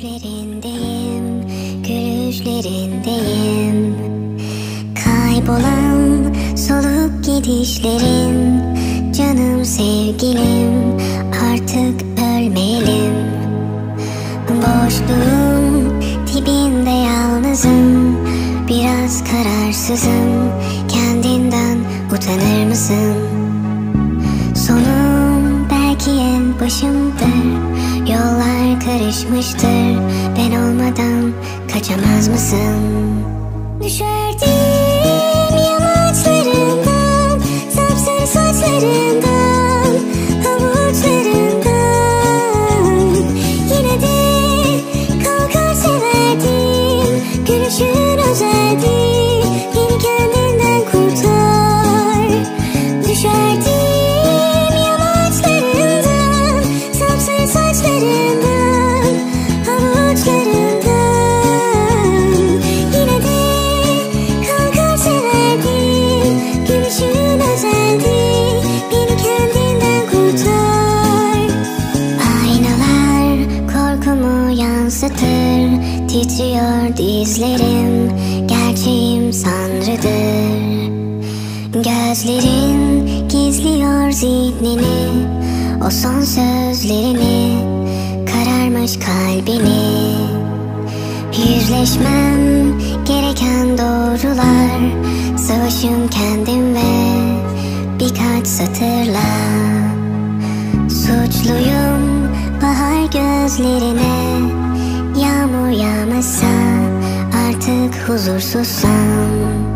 Düşlerindeyim, gülüşlerindeyim. Kaybolan solup gidişlerin Canım sevgilim artık ölmeyelim. Boşluğun dibinde yalnızım Biraz kararsızım. Kendinden utanır mısın? En başımdır Yollar karışmıştır. Ben olmadan kaçamaz mısın? Düşerdim yansıtır Titriyor dizlerim. Gerçeğim sanrıdır. Gözlerin gizliyor zihnini. O son sözlerimi Kararmış kalbini. Yüzleşmem gereken doğrular Savaşım kendim ve birkaç satırla. Suçluyum bahar gözlerine yağmasa artık huzursuzsam Düşerdim